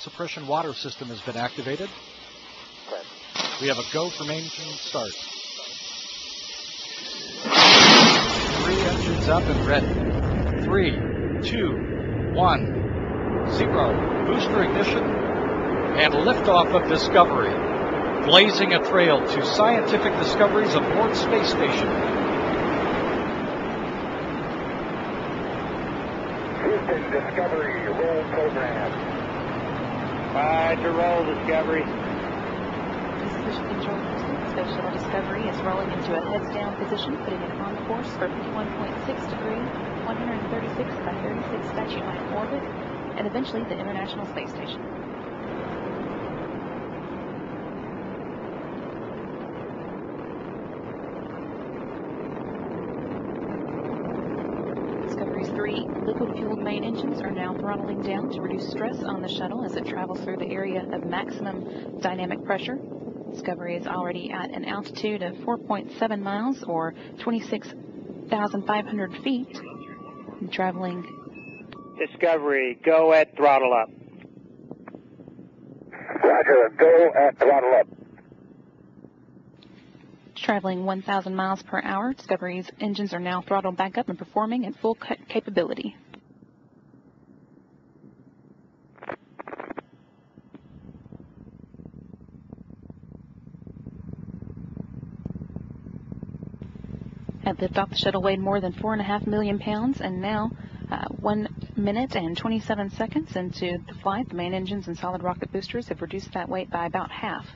suppression water system has been activated. We have a go for main engine start. Three engines up and ready. Three, two, one, zero. Booster ignition and liftoff of Discovery, blazing a trail to scientific discoveries aboard space station. Houston Discovery roll program. Five to roll, Discovery. Mission Control Houston. Space Shuttle Discovery is rolling into a heads down position, putting it on course for 51.6 degree, 136 by 36 statute line orbit, and eventually the International Space Station. Discovery's three liquid-fueled main engines are now throttling down to reduce stress on the shuttle as it travels through the area of maximum dynamic pressure. Discovery is already at an altitude of 4.7 miles or 26,500 feet, and traveling Discovery, go at throttle up. Roger, go at throttle up. Traveling 1,000 miles per hour. Discovery's engines are now throttled back up and performing at full capability. At liftoff, the shuttle weighed more than four and a half million pounds, and now, uh, one minute and 27 seconds into the flight, the main engines and solid rocket boosters have reduced that weight by about half.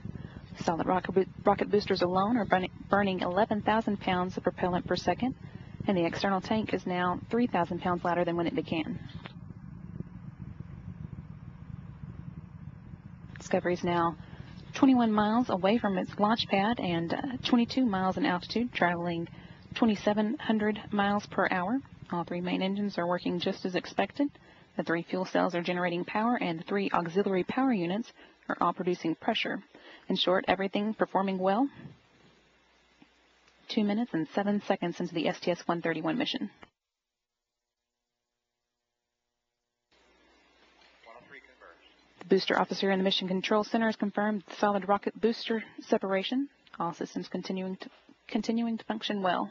Solid rocket, bo- rocket boosters alone are burning, burning 11,000 pounds of propellant per second, and the external tank is now 3,000 pounds lighter than when it began. Discovery is now 21 miles away from its launch pad and uh, 22 miles in altitude, traveling 2,700 miles per hour. All three main engines are working just as expected. The three fuel cells are generating power, and the three auxiliary power units are all producing pressure. In short, everything performing well. Two minutes and seven seconds into the STS 131 mission. The booster officer in the Mission Control Center has confirmed solid rocket booster separation. All systems continuing to, continuing to function well.